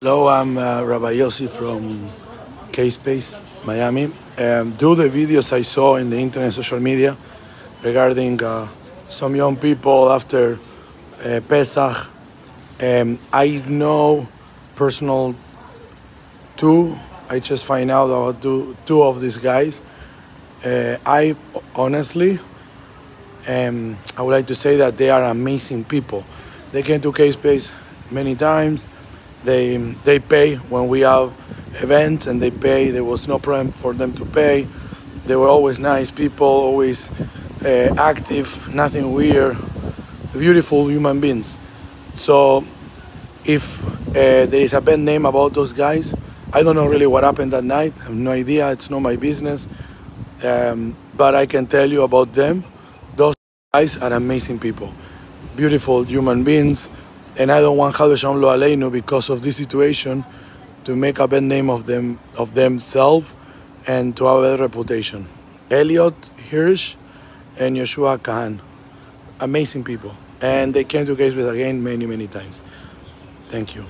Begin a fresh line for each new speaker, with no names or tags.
Hello, I'm uh, Rabbi Yossi from K-Space, Miami. Um, due the videos I saw in the internet social media regarding uh, some young people after uh, Pesach, um, I know personal two. I just find out about two, two of these guys. Uh, I honestly, um, I would like to say that they are amazing people. They came to K-Space many times they they pay when we have events and they pay. There was no problem for them to pay. They were always nice people, always uh, active, nothing weird, beautiful human beings. So if uh, there is a bad name about those guys, I don't know really what happened that night. I have no idea. It's not my business. Um, but I can tell you about them. Those guys are amazing people, beautiful human beings and I don't want Hadasham Lo Aleinu because of this situation to make a bad name of them of themselves and to have a bad reputation. Elliot Hirsch and Yeshua Kahan, amazing people, and they came to Gatesville again many many times. Thank you.